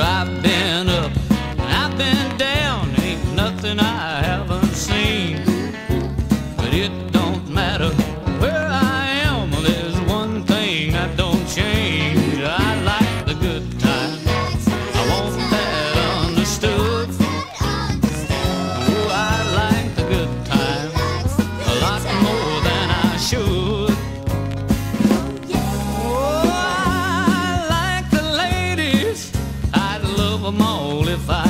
I've been up and I've been down. Ain't nothing I haven't. them all if I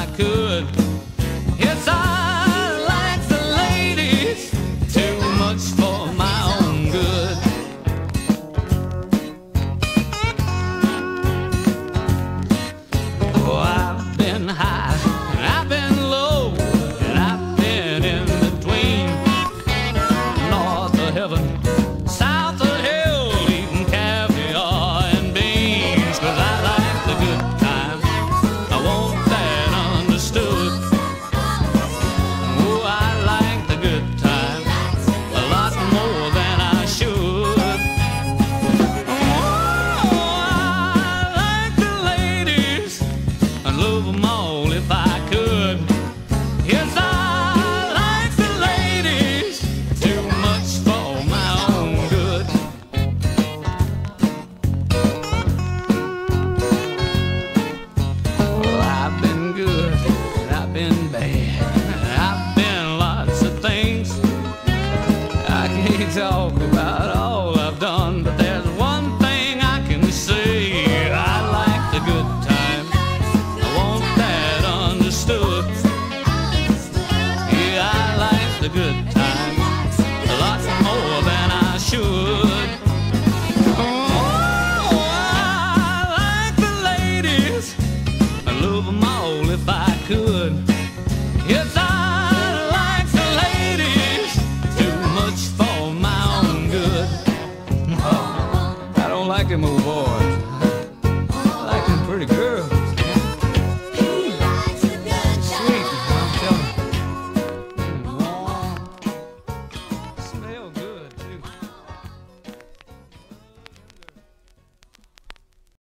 about all I've done, but there's one thing I can say. I like the good times. I want that understood. Yeah, I like the good times a lot more than I should. Oh, I like the ladies. I love them all if I could. Yes, I for my